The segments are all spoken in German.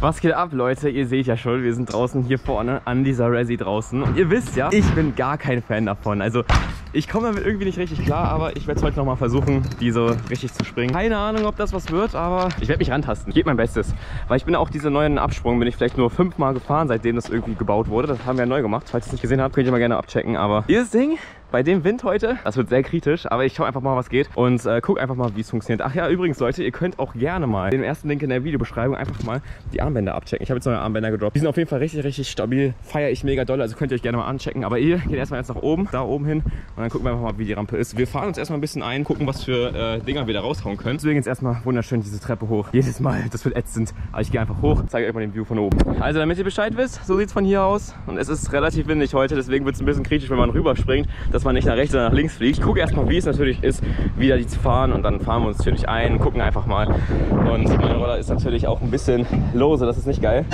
Was geht ab, Leute? Ihr seht ja schon, wir sind draußen hier vorne an dieser Resi draußen. Und ihr wisst ja, ich bin gar kein Fan davon. Also ich komme damit irgendwie nicht richtig klar, aber ich werde es heute nochmal versuchen, diese richtig zu springen. Keine Ahnung, ob das was wird, aber ich werde mich rantasten. Gebe mein Bestes. Weil ich bin auch diese neuen Absprung, bin ich vielleicht nur fünfmal gefahren, seitdem das irgendwie gebaut wurde. Das haben wir neu gemacht. Falls ihr es nicht gesehen habt, könnt ihr mal gerne abchecken. Aber dieses Ding bei dem Wind heute, das wird sehr kritisch, aber ich schaue einfach mal, was geht und äh, guck einfach mal, wie es funktioniert. Ach ja, übrigens, Leute, ihr könnt auch gerne mal den ersten Link in der Videobeschreibung einfach mal die Armbänder abchecken. Ich habe jetzt neue Armbänder gedroppt. Die sind auf jeden Fall richtig, richtig stabil. Feiere ich mega doll, also könnt ihr euch gerne mal anchecken. Aber ihr geht erstmal jetzt nach oben, da oben hin und dann gucken wir einfach mal, wie die Rampe ist. Wir fahren uns erstmal ein bisschen ein, gucken, was für äh, Dinger wir da raushauen können. Deswegen jetzt erstmal wunderschön diese Treppe hoch. Jedes Mal, das wird ätzend. Aber ich gehe einfach hoch, zeige euch mal den View von oben. Also, damit ihr Bescheid wisst, so sieht es von hier aus. Und es ist relativ windig heute, deswegen wird es ein bisschen kritisch, wenn man rüberspringt, dass man nicht nach rechts oder nach links fliegt. Ich gucke erstmal, wie es natürlich ist, wieder die zu fahren und dann fahren wir uns natürlich ein, gucken einfach mal. Und mein Roller ist natürlich auch ein bisschen lose, das ist nicht geil.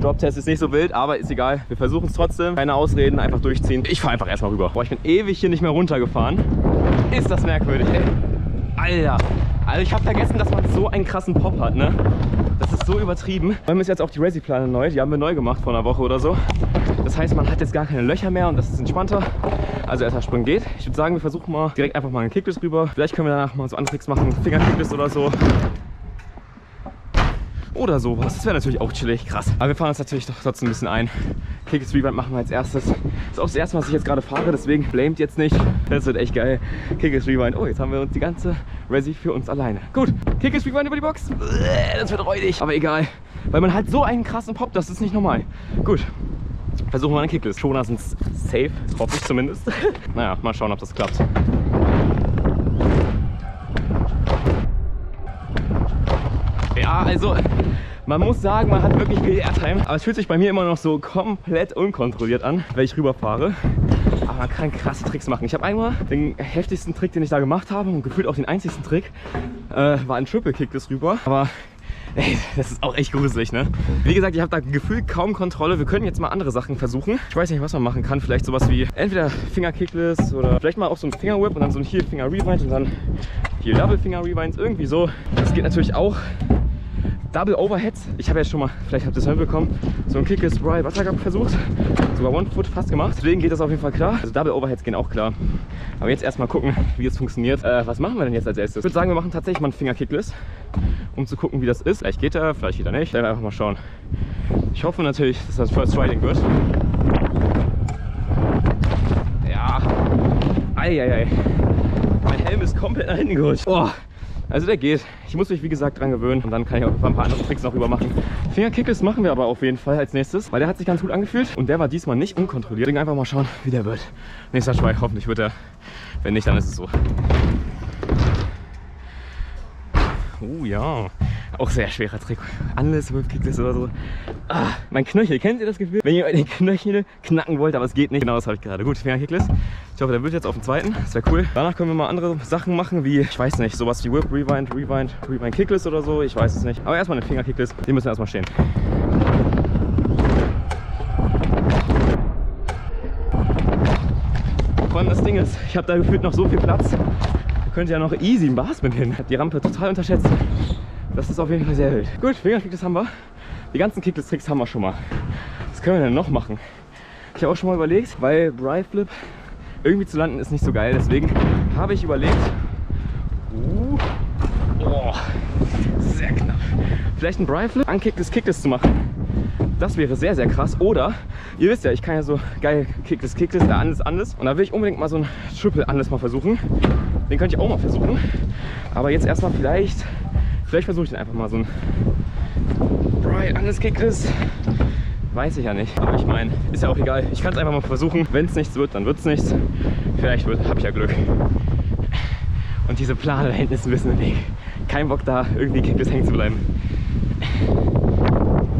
Drop-Test ist nicht so wild, aber ist egal. Wir versuchen es trotzdem. Keine Ausreden, einfach durchziehen. Ich fahre einfach erstmal rüber. Boah, ich bin ewig hier nicht mehr runtergefahren. Ist das merkwürdig, ey. Alter. Also ich habe vergessen, dass man so einen krassen Pop hat, ne? Das ist so übertrieben. Wir haben jetzt auch die Resi-Plane neu. Die haben wir neu gemacht vor einer Woche oder so. Das heißt, man hat jetzt gar keine Löcher mehr und das ist entspannter. Also erster Sprung geht. Ich würde sagen, wir versuchen mal direkt einfach mal einen Kickbiss rüber. Vielleicht können wir danach mal so andere Tricks machen. Finger-Kickbiss oder so oder sowas. Das wäre natürlich auch chillig, krass. Aber wir fahren uns natürlich doch trotzdem ein bisschen ein. Kickes Rewind machen wir als erstes. Das ist auch das erste, was ich jetzt gerade fahre, deswegen blamet jetzt nicht. Das wird echt geil. Kickes Rewind. Oh, jetzt haben wir uns die ganze Resi für uns alleine. Gut, Kickes Rewind über die Box. Das wird räudig, aber egal. Weil man hat so einen krassen Pop, das ist nicht normal. Gut, versuchen wir einen Kicklist. Schoner sind safe, hoffe ich zumindest. naja, mal schauen, ob das klappt. Ja, also man muss sagen, man hat wirklich viel Airtime, aber es fühlt sich bei mir immer noch so komplett unkontrolliert an, wenn ich rüberfahre. Aber man kann krasse Tricks machen. Ich habe einmal den heftigsten Trick, den ich da gemacht habe und gefühlt auch den einzigsten Trick, äh, war ein Triple Kick das rüber. Aber Ey, das ist auch echt gruselig, ne? Wie gesagt, ich habe da gefühlt kaum Kontrolle. Wir können jetzt mal andere Sachen versuchen. Ich weiß nicht, was man machen kann. Vielleicht sowas wie entweder Finger-Kickless oder vielleicht mal auch so ein Finger-Whip und dann so ein Heel-Finger-Rewind und dann hier Double-Finger-Rewinds. Irgendwie so. Das geht natürlich auch. Double Overheads. Ich habe ja schon mal, vielleicht habt ihr es hinbekommen, so ein Kick ist Right Wassergab versucht. Sogar One Foot fast gemacht. Deswegen geht das auf jeden Fall klar. Also Double Overheads gehen auch klar. Aber jetzt erstmal gucken, wie es funktioniert. Äh, was machen wir denn jetzt als erstes? Ich würde sagen, wir machen tatsächlich mal einen Finger Kickless, um zu gucken, wie das ist. Vielleicht geht er, vielleicht geht er nicht. Dann einfach mal schauen. Ich hoffe natürlich, dass das First Riding wird. Ja. Eieiei. Mein Helm ist komplett nach hinten gerutscht. Oh. Also der geht. Ich muss mich wie gesagt dran gewöhnen und dann kann ich auch ein paar andere Tricks noch übermachen. Fingerkickles machen wir aber auf jeden Fall als nächstes, weil der hat sich ganz gut angefühlt und der war diesmal nicht unkontrolliert. Deswegen einfach mal schauen, wie der wird. Nächster Schweig, hoffentlich wird er. Wenn nicht, dann ist es so. Oh ja. Auch sehr schwerer Trick. Alles Whip Kickless oder so. Ah, mein Knöchel, kennt ihr das Gefühl? Wenn ihr den Knöchel knacken wollt, aber es geht nicht. Genau das habe ich gerade. Gut, Finger Kickless. Ich hoffe, der wird jetzt auf dem zweiten. Das wäre cool. Danach können wir mal andere Sachen machen, wie, ich weiß nicht, sowas wie Whip, Rewind, Rewind, Rewind Kickless oder so. Ich weiß es nicht. Aber erstmal den Finger Kickless. Den müssen wir erstmal stehen. Vor allem das Ding ist, ich habe da gefühlt noch so viel Platz. Da könnte ja noch easy ein Bassman hin. Die Rampe total unterschätzt. Das ist auf jeden Fall sehr wild. Gut, Fingerkicks haben wir. Die ganzen Kickless-Tricks haben wir schon mal. Was können wir denn noch machen? Ich habe auch schon mal überlegt, weil Bry Flip irgendwie zu landen ist nicht so geil. Deswegen habe ich überlegt, uh, oh, sehr knapp, vielleicht ein Bry Flip, Unkickles Kickless zu machen. Das wäre sehr, sehr krass. Oder, ihr wisst ja, ich kann ja so geil Kickless, Kickless, der Andes, Andes. Und da will ich unbedingt mal so ein Triple Andes mal versuchen. Den könnte ich auch mal versuchen. Aber jetzt erstmal vielleicht, vielleicht versuche ich den einfach mal so ein Bright Andes Kickless. Weiß ich ja nicht. Aber ich meine, ist ja auch egal. Ich kann es einfach mal versuchen. Wenn es nichts wird, dann wird es nichts. Vielleicht habe ich ja Glück. Und diese Plane da hinten ist ein bisschen im Weg. Kein Bock da, irgendwie Kickless hängen zu bleiben.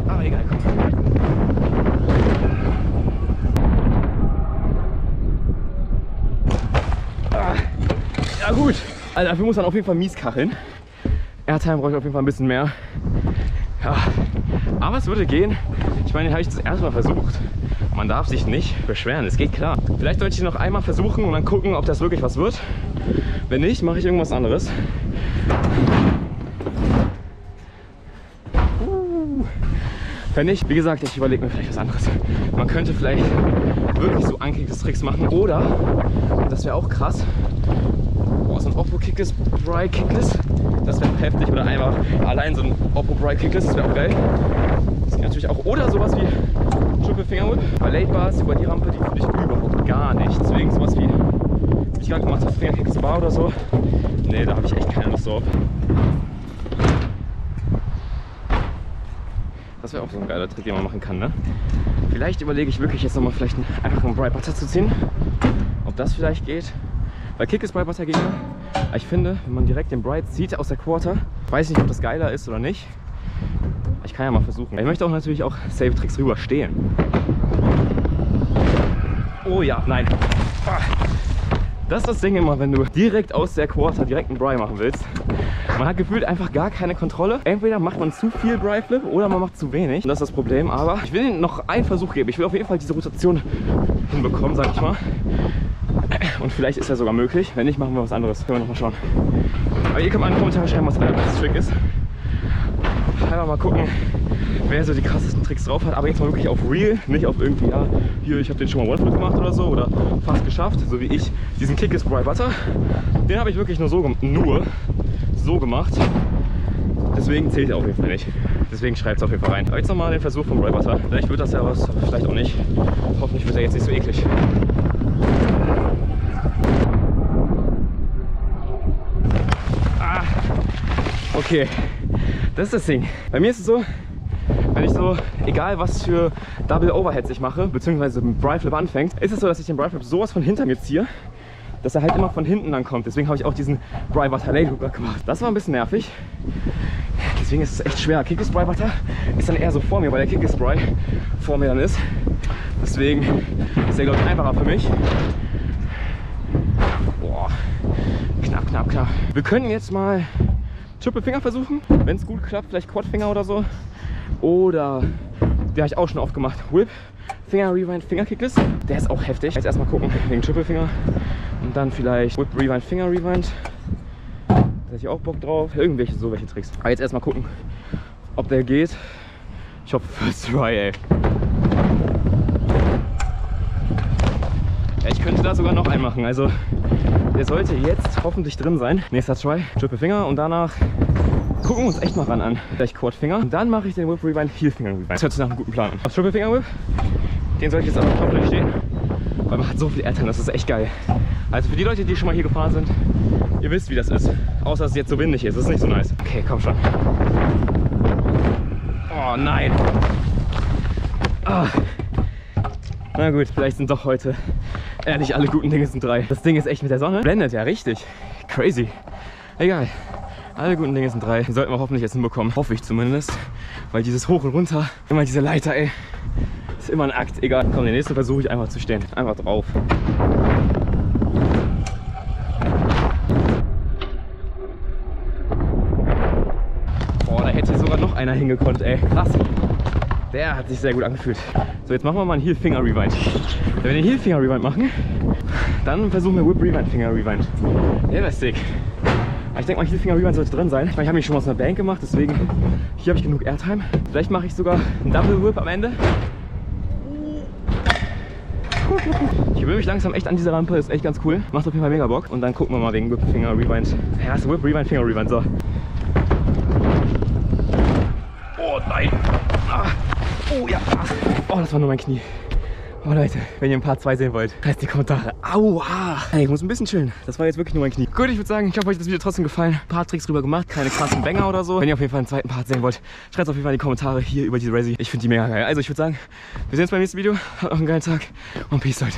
Aber egal, komm. Ah, ja gut. Also dafür muss man auf jeden Fall mies kacheln. Airtime brauche ich auf jeden Fall ein bisschen mehr. Ja. Aber es würde gehen. Ich meine, habe ich das erste Mal versucht. Man darf sich nicht beschweren, es geht klar. Vielleicht sollte ich noch einmal versuchen und dann gucken, ob das wirklich was wird. Wenn nicht, mache ich irgendwas anderes. Wenn nicht, wie gesagt, ich überlege mir vielleicht was anderes. Man könnte vielleicht wirklich so Ankicks-Tricks machen oder, das wäre auch krass, Oppo Kickless, Bry Kickless, das wäre heftig. Oder einfach allein so ein Oppo Bry Kickless, das wäre auch geil. Das geht natürlich auch. Oder sowas wie Triple Finger Whip. Bei Late Bars über die Rampe, die finde ich überhaupt gar nicht. Deswegen sowas wie, wie ich gerade gemacht habe, Finger Kicks Bar oder so. Nee, da habe ich echt keine Lust drauf. Das wäre auch so ein geiler Trick, den man machen kann, ne? Vielleicht überlege ich wirklich jetzt nochmal vielleicht einfach einen Bright Butter zu ziehen. Ob das vielleicht geht. Weil Kick ist Bright Butter Gegner. Aber ich finde, wenn man direkt den Bright zieht aus der Quarter, weiß nicht, ob das geiler ist oder nicht. Ich kann ja mal versuchen. Ich möchte auch natürlich auch Safe Tricks rüber stehen. Oh ja, nein. Ah. Das ist das Ding immer, wenn du direkt aus der Quarter direkt einen Bry machen willst. Man hat gefühlt einfach gar keine Kontrolle. Entweder macht man zu viel Bry Flip oder man macht zu wenig. Und das ist das Problem. Aber ich will noch einen Versuch geben. Ich will auf jeden Fall diese Rotation hinbekommen, sag ich mal. Und vielleicht ist ja sogar möglich. Wenn nicht, machen wir was anderes. Können wir noch mal schauen. Aber ihr könnt mal in die Kommentare schreiben, was euer bestes Trick ist. Einfach mal gucken, wer so die krassesten Tricks drauf hat. Aber jetzt mal wirklich auf Real, nicht auf irgendwie, ja, hier, ich habe den schon mal One-Flip gemacht oder so oder fast geschafft, so wie ich. Diesen Kick ist Bry Butter, den habe ich wirklich nur so, nur so gemacht. Deswegen zählt er auf jeden Fall nicht. Deswegen schreibt es auf jeden Fall rein. Aber jetzt nochmal den Versuch von Bry Butter. Vielleicht wird das ja was, vielleicht auch nicht. Hoffentlich wird er jetzt nicht so eklig. Ah, okay, das ist das Ding. Bei mir ist es so, wenn ich so, egal was für Double Overheads ich mache, beziehungsweise mit Bry Flip anfängt, ist es so, dass ich den Bry Flip sowas von hinter mir ziehe, dass er halt immer von hinten dann kommt. Deswegen habe ich auch diesen Bry Butter Lay gemacht. Das war ein bisschen nervig. Deswegen ist es echt schwer. Kick is Bry Butter ist dann eher so vor mir, weil der Kick is Bry vor mir dann ist. Deswegen ist der, glaube ich, einfacher für mich. Boah, knapp, knapp, knapp. Wir können jetzt mal Triple Finger versuchen. Wenn es gut klappt, vielleicht Quadfinger oder so. Oder, der habe ich auch schon oft gemacht, Whip, Finger, Rewind, Finger Kickless. Der ist auch heftig. Jetzt erstmal gucken wegen Triple Finger. Und dann vielleicht Whip, Rewind, Finger, Rewind. Da hätte ich auch Bock drauf. Irgendwelche, so welche Tricks. Aber jetzt erstmal gucken, ob der geht. Ich hoffe, First Try, ey. Ich könnte da sogar noch einen machen. Also, der sollte jetzt hoffentlich drin sein. Nächster Try, Triple Finger und danach gucken wir uns echt mal ran an. Gleich Quad Finger. Und dann mache ich den Whip Rewind Heel Finger Rewind. Das hört sich nach einem guten Plan an. Auf Triple Finger Whip, den soll ich jetzt aber top stehen. Weil man hat so viel Airtime, das ist echt geil. Also für die Leute, die schon mal hier gefahren sind, ihr wisst, wie das ist. Außer dass es jetzt so windig ist, das ist nicht so nice. Okay, komm schon. Oh nein. Ah. Na gut, vielleicht sind doch heute ehrlich alle guten Dinge sind drei. Das Ding ist echt mit der Sonne. Blendet ja richtig. Crazy. Egal. Alle guten Dinge sind drei. Sollten wir hoffentlich jetzt hinbekommen. Hoffe ich zumindest. Weil dieses Hoch und Runter, immer diese Leiter, ey. Ist immer ein Akt. Egal. Komm, den nächsten versuche ich einfach zu stehen. Einfach drauf. Boah, da hätte sogar noch einer hingekonnt, ey. Krass. Der hat sich sehr gut angefühlt. So, jetzt machen wir mal einen Heel Finger Rewind. Wenn wir den Heel Finger Rewind machen, dann versuchen wir Whip Rewind Finger Rewind. Der wäre sick. Ich denke mal, Heel Finger Rewind sollte drin sein. Ich meine, ich habe mich schon mal aus einer Bank gemacht, deswegen hier habe ich genug Airtime. Vielleicht mache ich sogar einen Double Whip am Ende. Ich gewöhne mich langsam echt an diese Rampe, ist echt ganz cool. Macht auf jeden Fall mega Bock. Und dann gucken wir mal wegen Whip Finger Rewind. Ja, ist Whip Rewind Finger Rewind, so. Oh nein! Ah. Oh ja! Oh, das war nur mein Knie. Oh Leute, wenn ihr ein Part 2 sehen wollt, schreibt in die Kommentare. Aua! Hey, ich muss ein bisschen chillen. Das war jetzt wirklich nur mein Knie. Gut, ich würde sagen, ich hoffe, euch hat das Video trotzdem gefallen. Ein paar Tricks drüber gemacht, keine krassen Banger oder so. Wenn ihr auf jeden Fall einen zweiten Part sehen wollt, schreibt es auf jeden Fall in die Kommentare hier über diese Resi. Ich finde die mega geil. Also ich würde sagen, wir sehen uns beim nächsten Video. Habt noch einen geilen Tag und Peace, Leute.